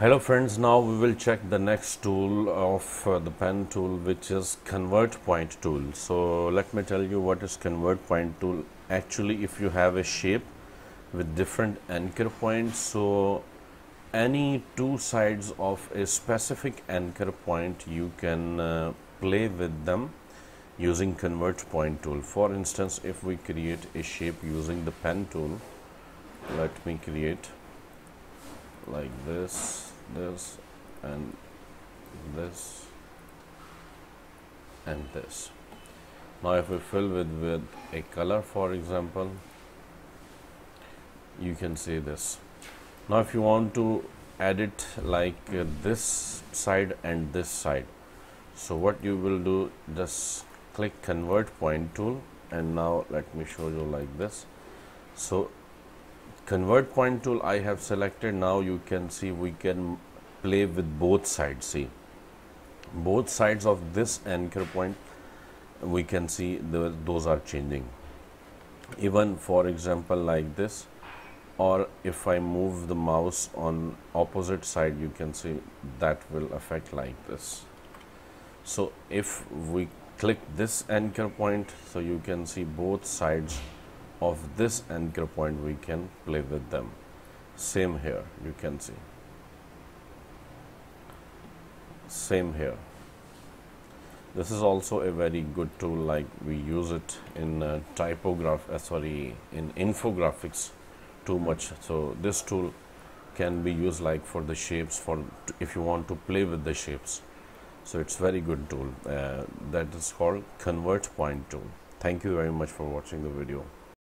hello friends now we will check the next tool of uh, the pen tool which is convert point tool. So let me tell you what is convert point tool. Actually if you have a shape with different anchor points so any two sides of a specific anchor point you can uh, play with them using convert point tool. For instance if we create a shape using the pen tool let me create like this this and this and this. Now if we fill with with a color for example you can see this. Now if you want to edit like uh, this side and this side. So what you will do just click convert point tool and now let me show you like this. So convert point tool I have selected. Now you can see we can play with both sides see. Both sides of this anchor point we can see the, those are changing. Even for example like this or if I move the mouse on opposite side you can see that will affect like this. So if we click this anchor point so you can see both sides of this anchor point we can play with them. Same here you can see same here. This is also a very good tool like we use it in uh, typograph uh, sorry in infographics too much. So this tool can be used like for the shapes for if you want to play with the shapes. So it's very good tool uh, that is called convert point tool. Thank you very much for watching the video